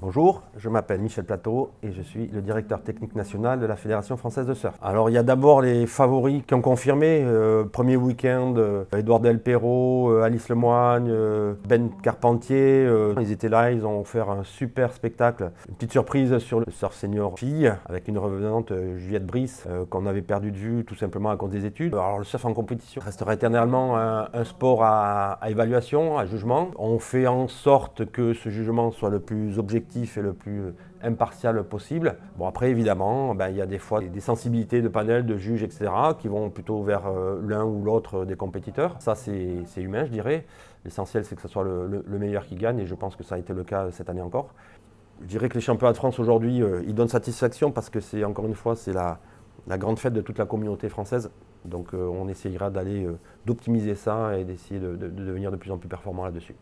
Bonjour, je m'appelle Michel Plateau et je suis le directeur technique national de la Fédération française de surf. Alors il y a d'abord les favoris qui ont confirmé. Euh, premier week-end, euh, Edouard Del Perro, euh, Alice Lemoigne, Ben Carpentier. ils étaient là, ils ont offert un super spectacle. Une petite surprise sur le surf senior fille avec une revenante Juliette Brice qu'on avait perdu de vue tout simplement à cause des études. Alors le surf en compétition restera éternellement un, sport à évaluation, à jugement. On fait en sorte que ce jugement soit le plus objectif et le plus impartial possible. Bon après évidemment, ben, il y a des fois des sensibilités de panel, de juges, etc. qui vont plutôt vers euh, l'un ou l'autre des compétiteurs. Ça c'est humain je dirais. L'essentiel c'est que ce soit le, meilleur qui gagne et je pense que ça a été le cas cette année encore. Je dirais que les championnats de France aujourd'hui, euh, ils donnent satisfaction parce que c'est encore une fois c'est la, la, grande fête de toute la communauté française. Donc euh, on essayera d'aller d'optimiser ça et d'essayer de devenir de plus en plus performant là-dessus.